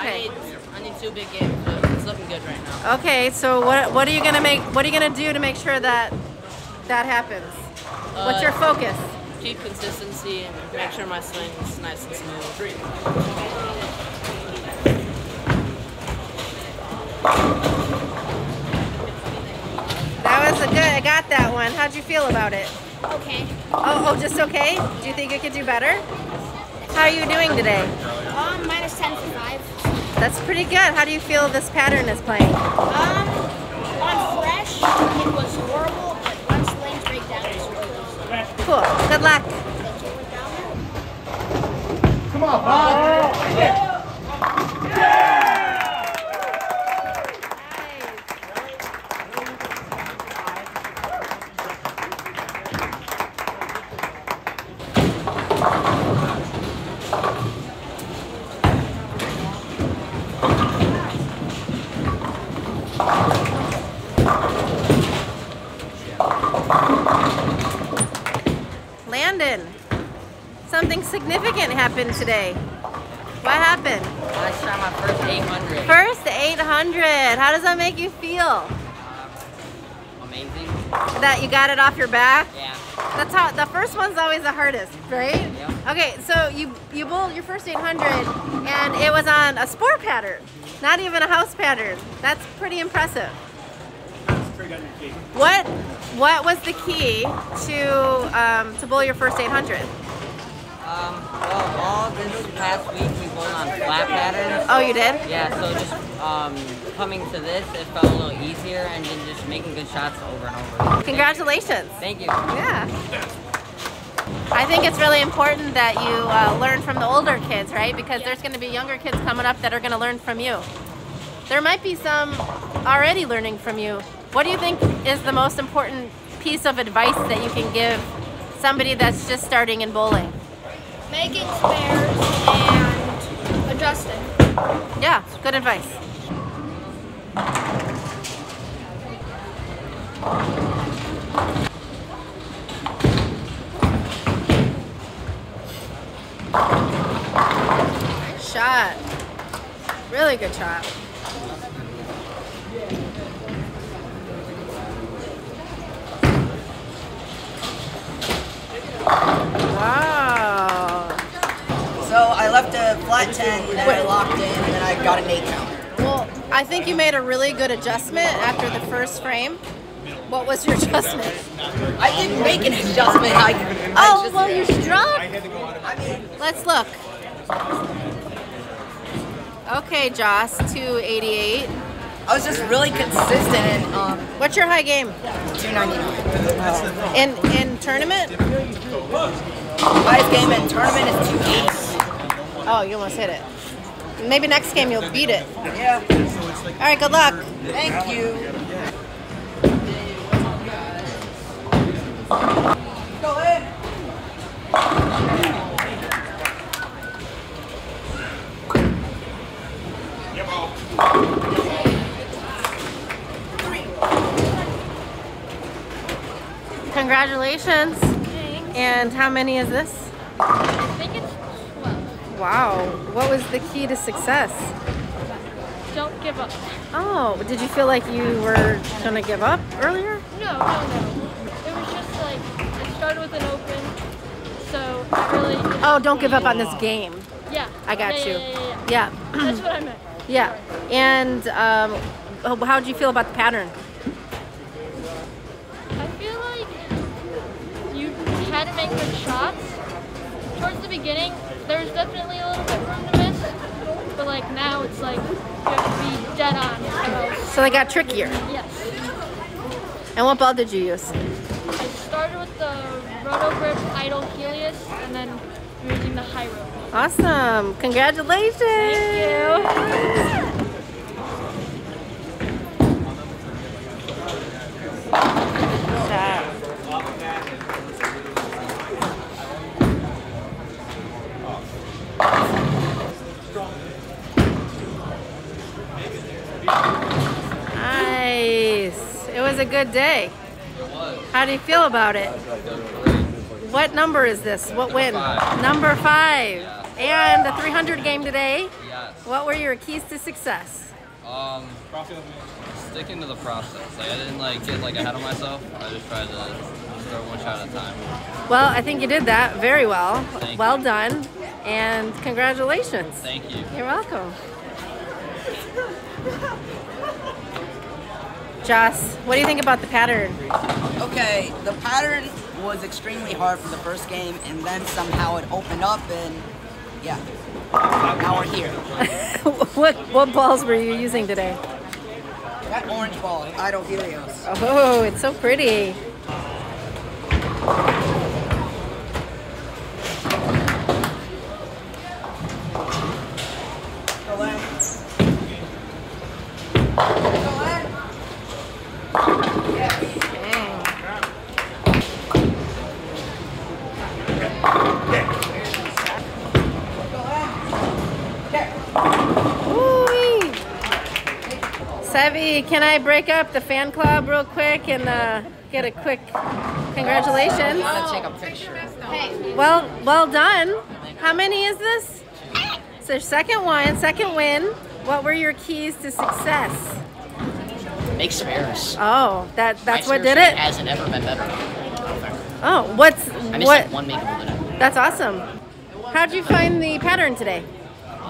Okay. need I need two big games, but it's looking good right now. Okay, so what what are you gonna make? What are you gonna do to make sure that that happens? What's your focus? Keep consistency and make sure my swing is nice and smooth. That was a good. I got that one. How'd you feel about it? Okay. Oh, oh, just okay. Do you think you could do better? How are you doing today? Um, minus 10 for 5. That's pretty good. How do you feel this pattern is playing? Um, on fresh, it was horrible, but once lanes break down, it's really good. Cool. Good luck. Landon, something significant happened today. What happened? I shot my first 800. First 800. How does that make you feel? Amazing. That you got it off your back? Yeah. That's how the first one's always the hardest, right? Yep. Okay, so you you bowled your first 800 and it was on a sport pattern, not even a house pattern. That's pretty impressive. What what was the key to um, to bowl your first 800? Um, well, all this past week we bowled on flat patterns. Oh, you did? Yeah, so just um, coming to this, it felt a little easier and then just making good shots over and over. Congratulations. Thank you. Yeah. I think it's really important that you uh, learn from the older kids, right? Because there's going to be younger kids coming up that are going to learn from you. There might be some already learning from you. What do you think is the most important piece of advice that you can give somebody that's just starting in bowling? Making spares and adjusting. Yeah, good advice. Nice shot. Really good shot. Wow. So left a flat 10, then I locked in, and then I got an 8 counter. Well, I think you made a really good adjustment after the first frame. What was your adjustment? I didn't make an adjustment. I, I Oh, just, well, you struck. I mean, Let's look. Okay, Joss, 288. I was just really consistent and um, What's your high game? 299. In in tournament? Highest game in tournament is 280. Oh, you almost hit it. Maybe next game you'll beat it. Yeah. All right, good luck. Thank you. Go in. Congratulations. And how many is this? I think it's 12. Wow. What was the key to success? Don't give up. Oh, did you feel like you were going to give up earlier? No, no, no. It was just like, it started with an open, so I really Oh, don't give up on this game. Yeah. I got yeah, you. Yeah, yeah, yeah. Yeah. That's what I meant. Yeah. And um, how did you feel about the pattern? I feel like you had to make good shots. Towards the beginning, there's definitely a little bit room to miss, but like now it's like you have to be dead on. else- So they got trickier. Yes. And what ball did you use? I started with the Roto Grip Idol Helios, and then using the Hy-Road. Awesome. Congratulations. Thank you. Shot. A good day. How do you feel about it? What number is this? What win? Number five. And the 300 game today. Yes. What were your keys to success? Um, sticking to the process. Like I didn't like get like ahead of myself. I just tried to just throw one shot at a time. Well, I think you did that very well. Thank well you. done. And congratulations. Thank you. You're welcome. Joss, what do you think about the pattern? Okay, the pattern was extremely hard for the first game, and then somehow it opened up, and yeah, now we're here. what what balls were you using today? That orange ball, Idol Helios. Oh, it's so pretty. Go in. Go in. Woo-wee. Savvy, can I break up the fan club real quick and uh, get a quick congratulations? picture. Well, well done. How many is this? So second one, second win. What were your keys to success? Make spares. Oh, that that's My what did it. Hasn't ever been better. Oh, what's I missed what? like one makeable today. That's awesome. How'd you find the pattern today?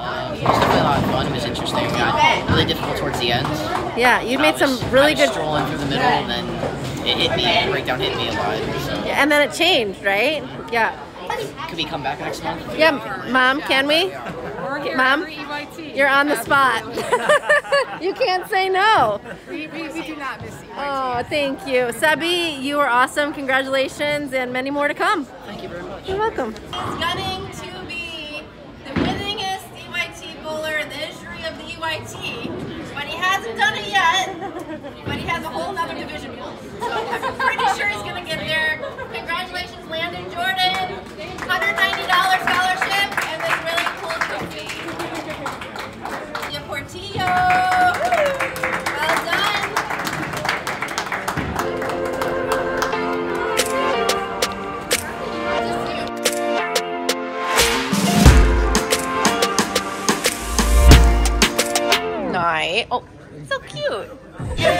Um, it was definitely a lot of fun. It was interesting. It got really difficult towards the end. Yeah, you I made some really I was good. strolling through the middle, and then it hit me. The breakdown hit me a lot. So And then it changed, right? Yeah. could we come back next month? Yeah, mom, can we? Mom, you're on the spot. you can't say no. We, we, we do not miss you. Oh, thank you. Sabi, you were awesome. Congratulations, and many more to come. Thank you very much. You're welcome. EYT, but he hasn't done it yet. But he has a whole other division. So I'm pretty sure he's gonna get there. Oh, so cute.